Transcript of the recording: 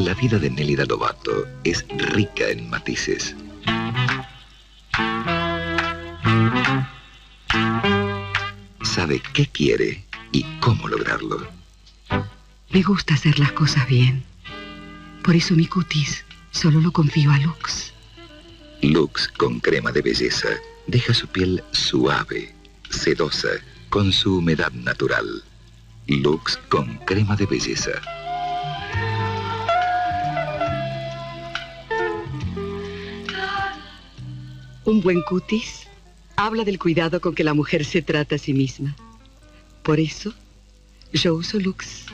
La vida de Nélida Lobato es rica en matices. Sabe qué quiere y cómo lograrlo. Me gusta hacer las cosas bien. Por eso mi cutis solo lo confío a Lux. Lux con crema de belleza deja su piel suave, sedosa, con su humedad natural. Lux con crema de belleza. Un buen cutis habla del cuidado con que la mujer se trata a sí misma. Por eso, yo uso Lux.